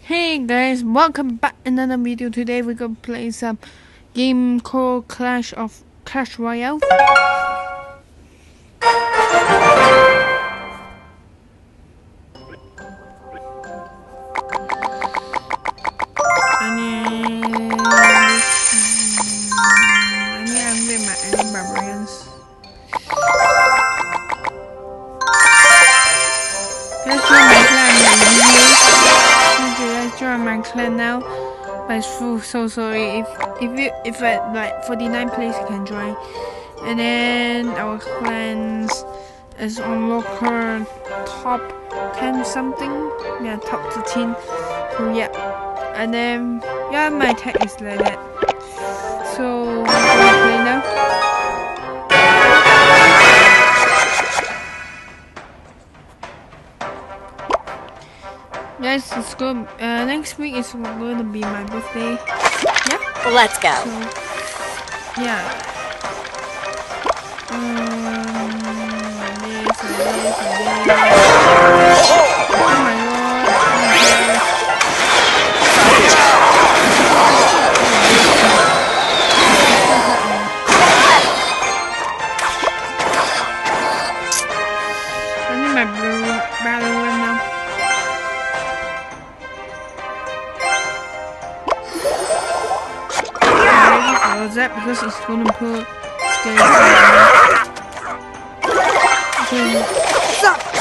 Hey guys, welcome back another video. Today we're gonna play some game called Clash of Clash Royale. Clan now. But it's full, so sorry. If if you if at like 49 place you can join. And then our clans is on local top 10 something. Yeah, top 13. So yeah. And then yeah my tag is like that. So Yes, it's good. Uh, next week is going to be my birthday. Yep. Let's go. So, yeah. Um, this and this I follow that because it's gonna put scary. Okay. At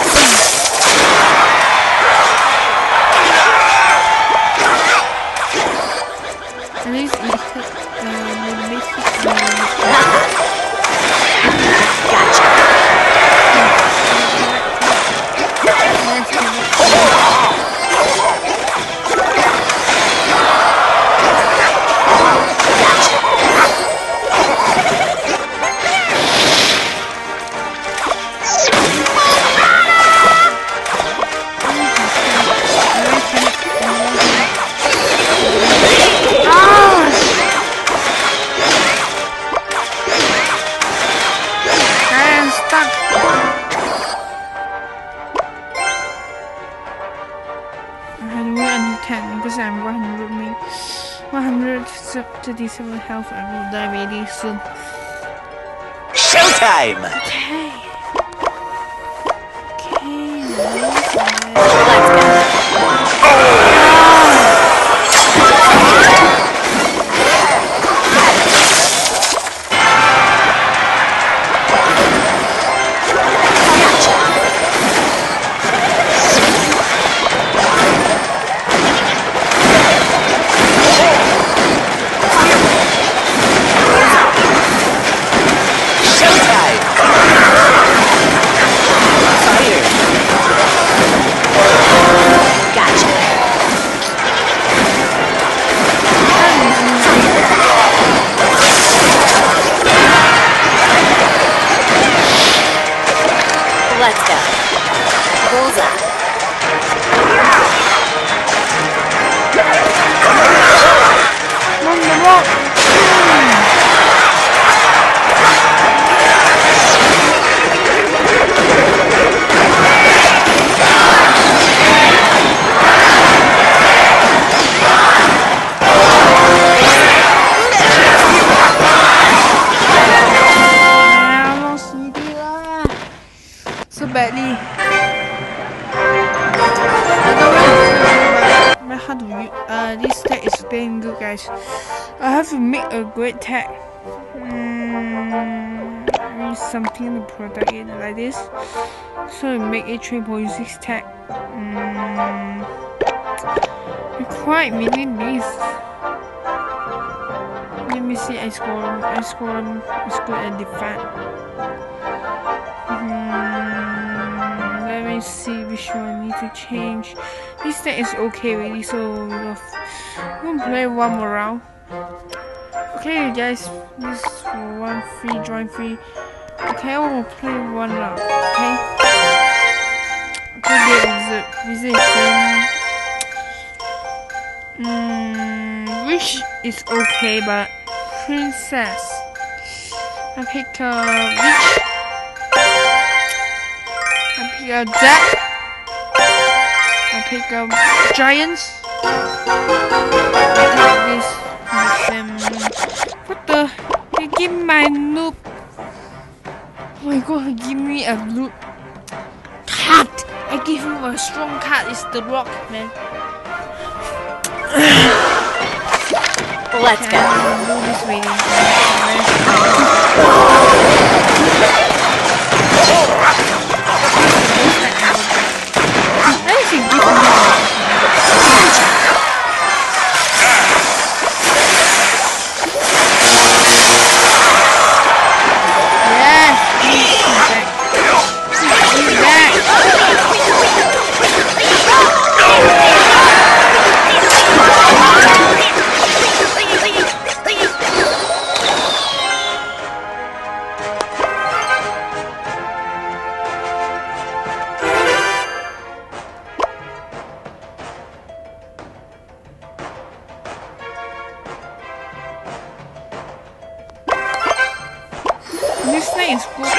me. 137 health. I will die really soon. Showtime! Okay. Okay. Showtime! Badly. I don't uh, this tag is damn good guys. I have to make a great tag. Mm, something to protect it like this. So make a 3.6 tag. Mm, quite many this. Let me see. I score. I score. I score at defense. See which one I need to change. This thing is okay really, so we're gonna, play one more round. Okay, guys, this one free, join free. Okay, I will play one round. Okay. Okay, there is a, is a Mm, wish is okay, but princess. I picked a witch. I pick a jack. pick up giants. This. Um, what the? They give my noob. Oh my god, give me a loot card. I give him a strong card. It's the rock, man. Let's Okay, go. Thank you. This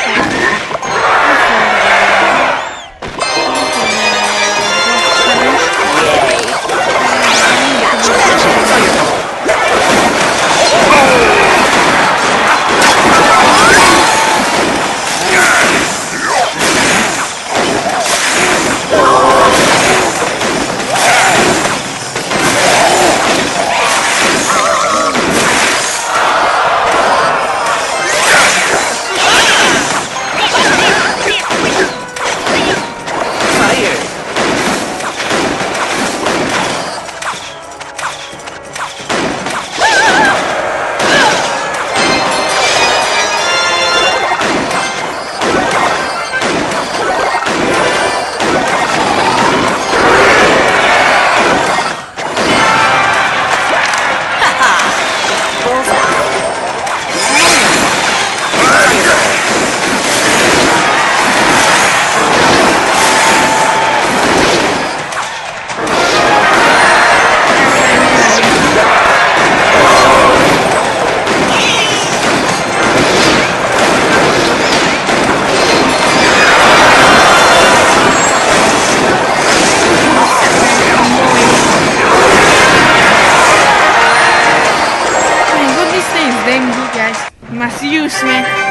thing is damn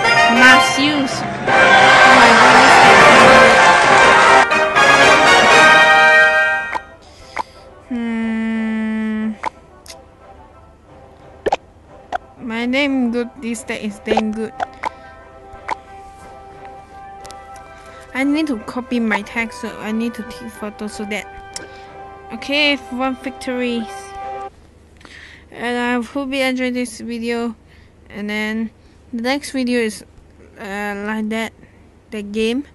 good. Hmm. My name good. This thing is damn good. I need to copy my text, so I need to take photos so that. Okay, one victory and I hope you enjoyed this video and then the next video is uh, like that. The game.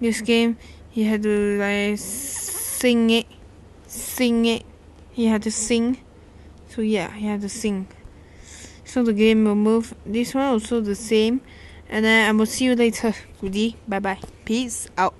This game you have to like sing it. Sing it. You have to sing. So yeah you have to sing. So the game will move. This one also the same. And then I will see you later. Goodie. Bye bye peace out